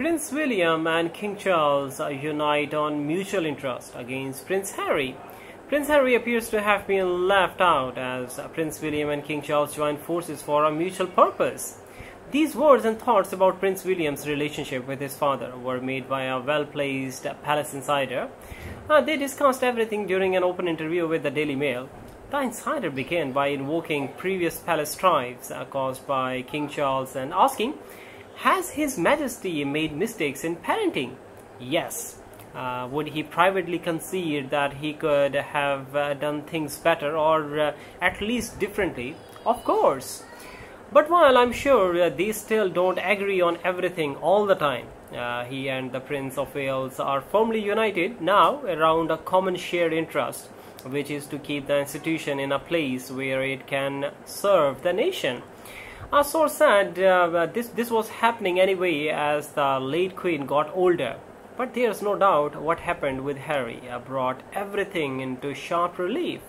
Prince William and King Charles unite on mutual interest against Prince Harry. Prince Harry appears to have been left out as Prince William and King Charles join forces for a mutual purpose. These words and thoughts about Prince William's relationship with his father were made by a well-placed palace insider. Uh, they discussed everything during an open interview with the Daily Mail. The insider began by invoking previous palace strifes uh, caused by King Charles and asking has His Majesty made mistakes in parenting? Yes. Uh, would he privately concede that he could have uh, done things better or uh, at least differently? Of course. But while I'm sure uh, they still don't agree on everything all the time, uh, he and the Prince of Wales are firmly united now around a common shared interest, which is to keep the institution in a place where it can serve the nation. Our source said uh, this, this was happening anyway as the late queen got older. But there's no doubt what happened with Harry uh, brought everything into sharp relief.